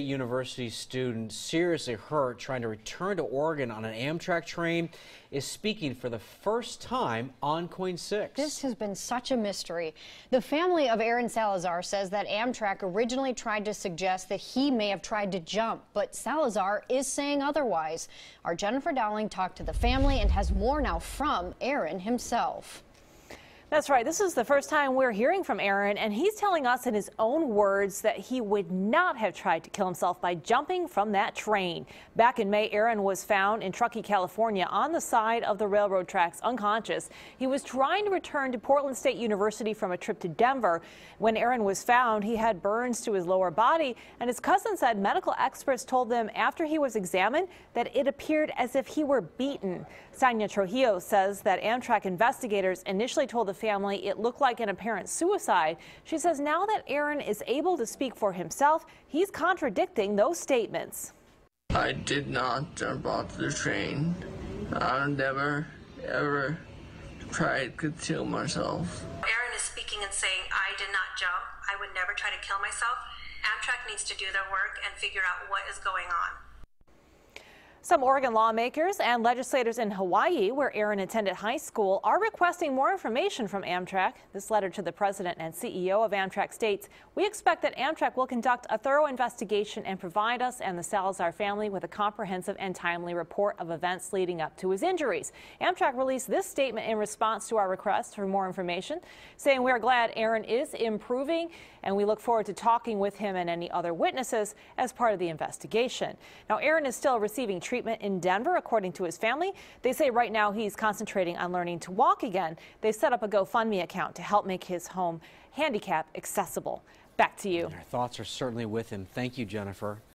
University student seriously hurt trying to return to Oregon on an Amtrak train is speaking for the first time on KOIN 6. This has been such a mystery. The family of Aaron Salazar says that Amtrak originally tried to suggest that he may have tried to jump, but Salazar is saying otherwise. Our Jennifer Dowling talked to the family and has more now from Aaron himself. That's right. This is the first time we're hearing from Aaron, and he's telling us in his own words that he would not have tried to kill himself by jumping from that train. Back in May, Aaron was found in Truckee, California, on the side of the railroad tracks, unconscious. He was trying to return to Portland State University from a trip to Denver. When Aaron was found, he had burns to his lower body, and his cousin said medical experts told them after he was examined that it appeared as if he were beaten. Sonia Trujillo says that Amtrak investigators initially told the family it looked like an apparent suicide. She says now that Aaron is able to speak for himself, he's contradicting those statements. I did not jump off the train. I never, ever tried to kill myself. Aaron is speaking and saying, I did not jump. I would never try to kill myself. Amtrak needs to do their work and figure out what is going on. Some Oregon lawmakers and legislators in Hawaii, where Aaron attended high school, are requesting more information from Amtrak. This letter to the president and CEO of Amtrak states, We expect that Amtrak will conduct a thorough investigation and provide us and the Salazar family with a comprehensive and timely report of events leading up to his injuries. Amtrak released this statement in response to our request for more information, saying, We are glad Aaron is improving and we look forward to talking with him and any other witnesses as part of the investigation. Now, Aaron is still receiving treatment treatment in Denver, according to his family. They say right now he's concentrating on learning to walk again. They set up a GoFundMe account to help make his home handicap accessible. Back to you. Our thoughts are certainly with him. Thank you, Jennifer.